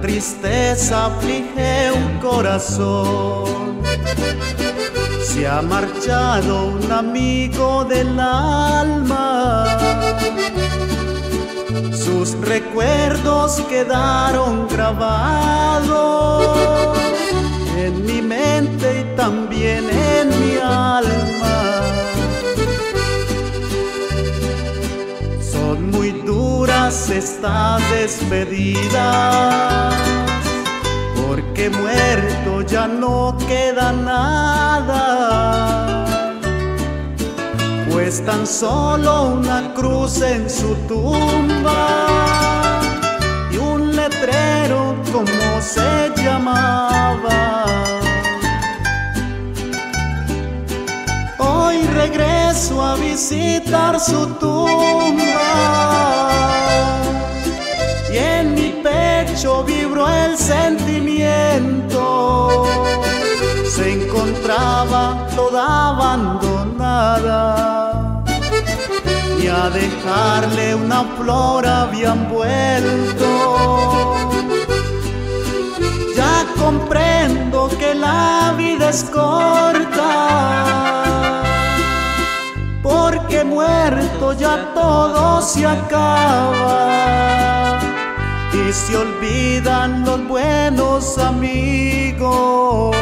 tristeza aflige un corazón. Se ha marchado un amigo del alma. Sus recuerdos quedaron grabados duras estas despedidas, porque muerto ya no queda nada. Pues tan solo una cruz en su tumba y un letrero como se llamaba. Hoy regreso a visitar su tumba Se encontraba toda abandonada y a dejarle una flor habían vuelto. Ya comprendo que la vida es corta, porque muerto ya todo se acaba y se olvidan los buenos amigos.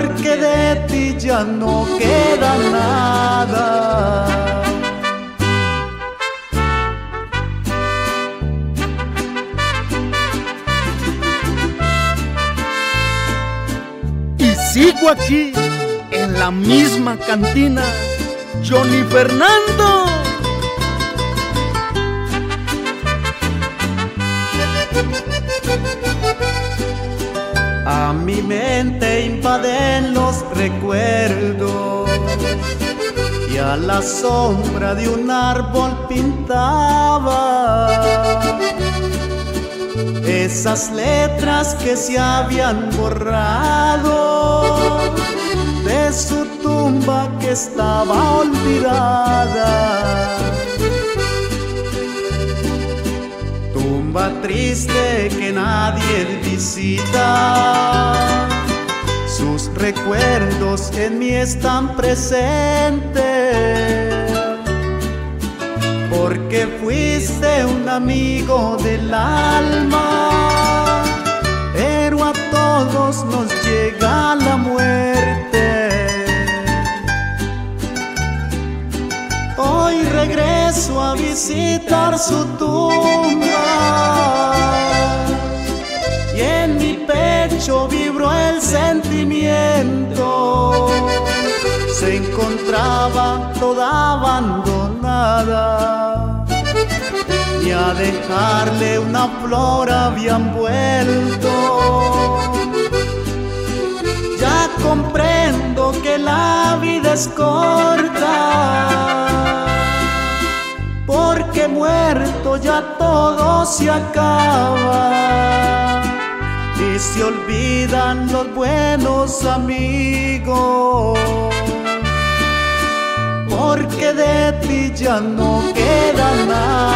Porque de ti ya no queda nada. Y sigo aquí, en la misma cantina, Johnny Fernando. Mi mente invaden los recuerdos y a la sombra de un árbol pintaba esas letras que se habían borrado de su tumba que estaba olvidada. Tumba triste que nadie visita, recuerdos en mí están presentes. Porque fuiste un amigo del alma, pero a todos nos llega la muerte. Hoy regreso a visitar su tumba y en mi pecho vibró el sentimiento. Se encontraba toda abandonada y a dejarle una flor habían vuelto. Ya comprendo que la vida es corta porque muerto ya todo se acaba y se olvidan los buenos amigos, porque de ti ya no queda nada.